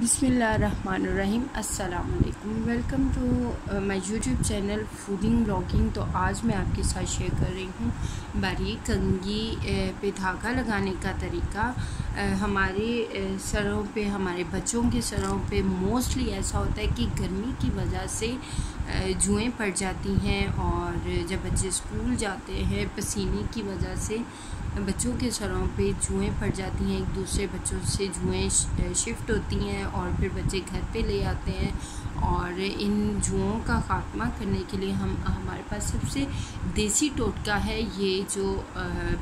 बिसमीम अस्सलाम वालेकुम to my YouTube channel fooding blogging. तो आज मैं आपके साथ शेयर कर रही हूँ बारीक कंगी पे धागा लगाने का तरीका। हमारे सरों पे, हमारे बच्चों के सरों पे मोस्टली ऐसा होता है कि गर्मी की वजह से जुएँ पड़ जाती हैं और जब बच्चे स्कूल जाते हैं, पसीने की वजह से बच्चों के सरों पे जुएँ पड़ जाती हैं, एक दूसरे बच्चों से जुएँ शिफ्ट होती हैं और फिर बच्चे घर पे ले आते हैं और इन जुओं का ख़ात्मा करने के लिए हम, हमारे पास सबसे देसी टोटका है ये जो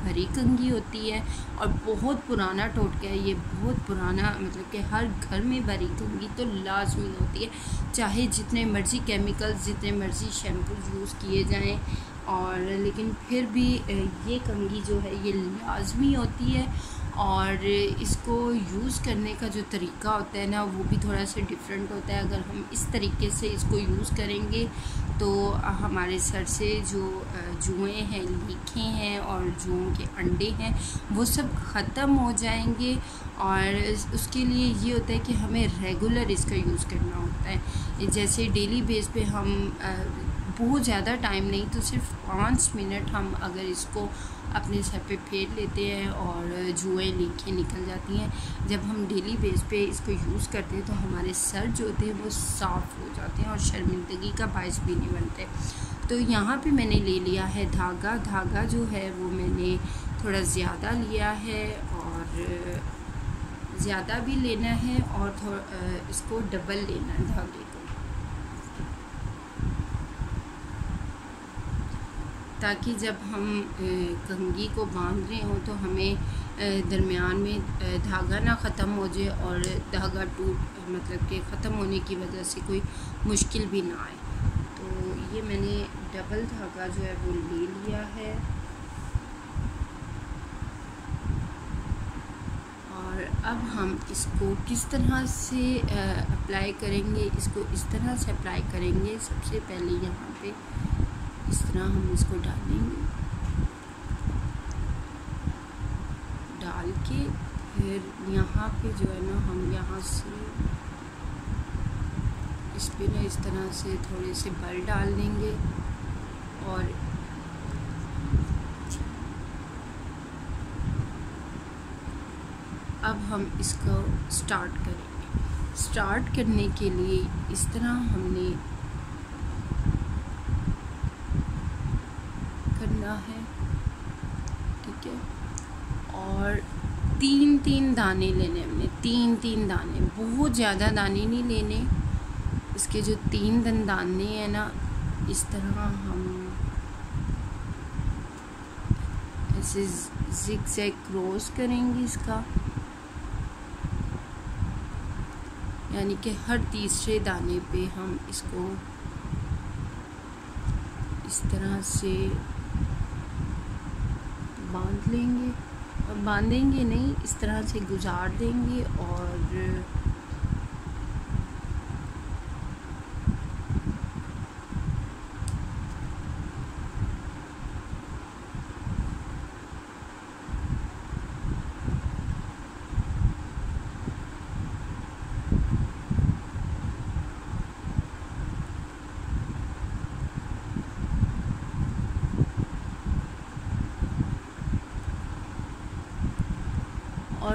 भरी कंगी होती है और बहुत पुराना टोटका है, ये बहुत पुराना मतलब कि हर घर में भरी कंगी तो लाजमी होती है, चाहे जितने मर्ज़ी केमिकल्स जितने मर्ज़ी शैम्पू यूज़ किए जाएँ और लेकिन फिर भी ये कंगी जो है, ये लाजमी होती है और इसको यूज़ करने का जो तरीका होता है ना, वो भी थोड़ा सा डिफरेंट होता है। अगर हम इस तरीके से इसको यूज़ करेंगे तो हमारे सर से जो जुएँ हैं, लीखे हैं और जुओं के अंडे हैं, वो सब ख़त्म हो जाएँगे और उसके लिए ये होता है कि हमें रेगुलर इसका यूज़ करना होता है। जैसे डेली बेस पे हम बहुत ज़्यादा टाइम नहीं तो सिर्फ़ पाँच मिनट हम अगर इसको अपने सर पे फेर लेते हैं और जुएँ लीखें निकल जाती हैं। जब हम डेली बेस पे इसको यूज़ करते हैं तो हमारे सर जो होते हैं, वो साफ़ हो जाते हैं और शर्मिंदगी का बायस भी नहीं बनते। तो यहाँ पे मैंने ले लिया है धागा। धागा जो है, वो मैंने थोड़ा ज़्यादा लिया है और ज़्यादा भी लेना है और इसको डबल लेना है धागे को। ताकि जब हम कंगी को बाँध रहे हों तो हमें दरमियान में धागा ना ख़त्म हो जाए और धागा टूट मतलब कि ख़त्म होने की वजह से कोई मुश्किल भी ना आए। तो ये मैंने डबल धागा जो है वो ले लिया है। और अब हम इसको किस तरह से अप्लाई करेंगे, इसको इस तरह से अप्लाई करेंगे, सबसे पहले यहाँ पे इस तरह हम इसको डालेंगे। डाल के फिर यहाँ पे जो है ना हम यहाँ से इस पर ना इस तरह से थोड़े से बल डाल देंगे और अब हम इसको स्टार्ट करेंगे। स्टार्ट करने के लिए इस तरह हमने करना है। ठीक है? और तीन तीन दाने लेने हमने तीन तीन दाने। बहुत ज़्यादा दाने नहीं लेने। इसके जो तीन दन दाने हैं ना, इस तरह हम ऐसे जिक से क्रॉस करेंगे इसका। यानी कि हर तीसरे दाने पे हम इसको इस तरह से बाँध लेंगे। बांधेंगे नहीं इस तरह से गुजार देंगे और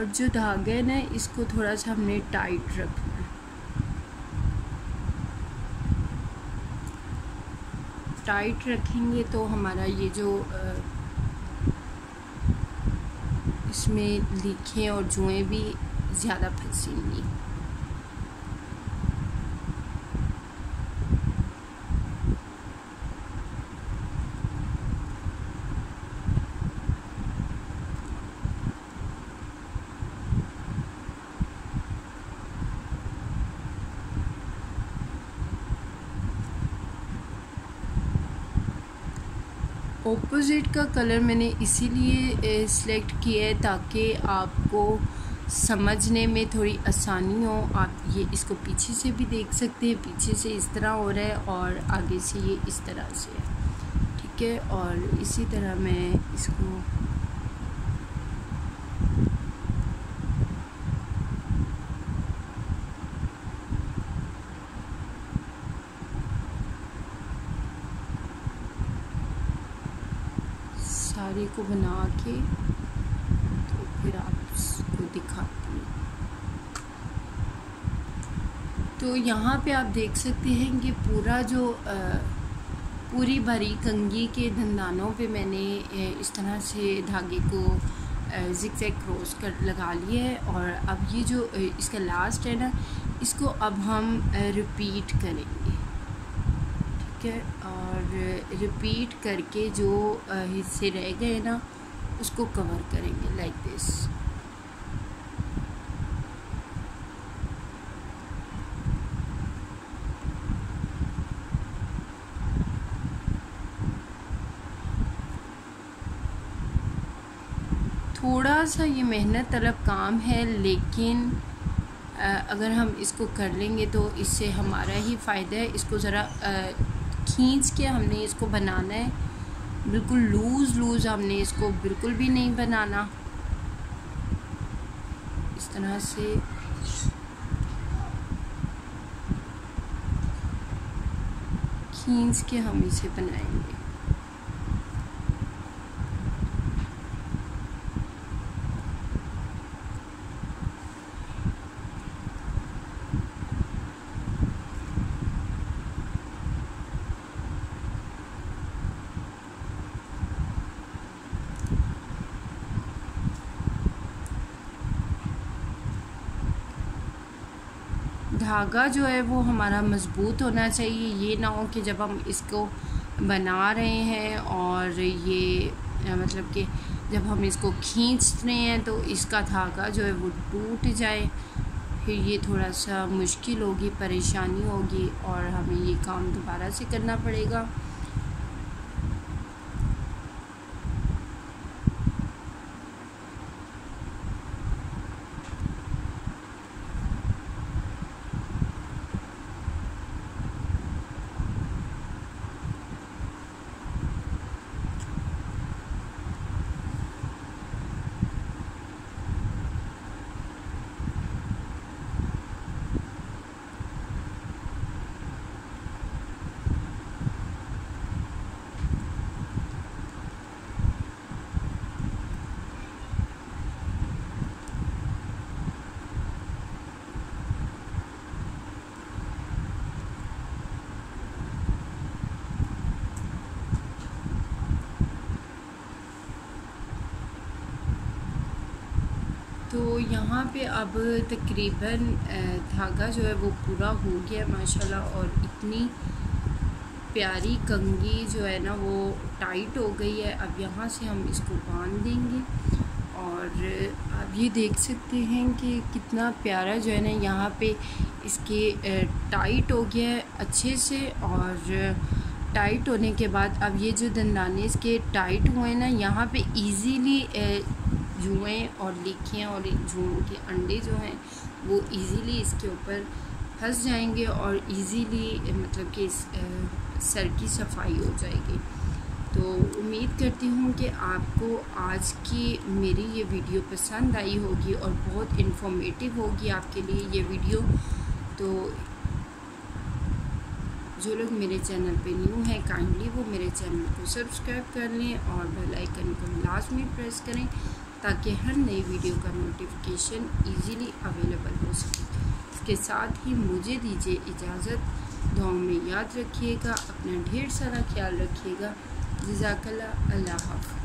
और जो धागे ना इसको थोड़ा सा हमने टाइट रखना है। टाइट रखेंगे तो हमारा ये जो इसमें लीखें और जुएँ भी ज़्यादा फंसेंगी। ऑपोज़िट का कलर मैंने इसीलिए सिलेक्ट किया है ताकि आपको समझने में थोड़ी आसानी हो। आप ये इसको पीछे से भी देख सकते हैं, पीछे से इस तरह हो रहा है और आगे से ये इस तरह से ठीक है, और इसी तरह मैं इसको सारे को बना के तो फिर आप उसको दिखाती हूँ। तो यहाँ पे आप देख सकते हैं कि पूरा जो आ, पूरी भरी कंगी के धंदानों पे मैंने इस तरह से धागे को जिक जैक क्रॉस कर लगा लिए है और अब ये जो इसका लास्ट है ना इसको अब हम रिपीट करेंगे। है और रिपीट करके जो हिस्से रह गए ना, उसको कवर करेंगे लाइक दिस थोड़ा सा ये मेहनत तलब काम है, लेकिन अगर हम इसको कर लेंगे तो इससे हमारा ही फ़ायदा है। इसको ज़रा खींच के हमने इसको बनाना है। बिल्कुल लूज़ लूज़ हमने इसको बिल्कुल भी नहीं बनाना। इस तरह से। खींच के हम इसे बनाएँगे। धागा जो है वो हमारा मज़बूत होना चाहिए। ये ना हो कि जब हम इसको बना रहे हैं और ये मतलब कि जब हम इसको खींच रहे हैं तो इसका धागा जो है वो टूट जाए। फिर ये थोड़ा सा मुश्किल होगी, परेशानी होगी और हमें ये काम दोबारा से करना पड़ेगा तो यहाँ पे अब तकरीबन धागा जो है वो पूरा हो गया माशाल्लाह, और इतनी प्यारी कंगी जो है ना वो टाइट हो गई है। अब यहाँ से हम इसको बाँध देंगे और आप ये देख सकते हैं कि कितना प्यारा जो है ना यहाँ पे इसके टाइट हो गया है अच्छे से और टाइट होने के बाद अब ये जो दंदाने इसके टाइट हुए ना, यहाँ पे इजीली जुएँ और लिखियाँ और जुओं के अंडे जो हैं, वो इजीली इसके ऊपर फंस जाएँगे और इजीली मतलब कि इस सर की सफ़ाई हो जाएगी। तो उम्मीद करती हूँ कि आपको आज की मेरी ये वीडियो पसंद आई होगी और बहुत इन्फॉर्मेटिव होगी आपके लिए ये वीडियो। तो जो लोग मेरे चैनल पे न्यू हैं काइंडली वो मेरे चैनल को सब्सक्राइब कर लें और बेल आइकन को लाजमी प्रेस करें। ताकि हर नई वीडियो का नोटिफिकेशन इजीली अवेलेबल हो सके। इसके साथ ही मुझे दीजिए इजाज़त। दुआओं में याद रखिएगा, अपना ढेर सारा ख्याल रखिएगा। जजाकल्ला अल्लाह हाफिज़।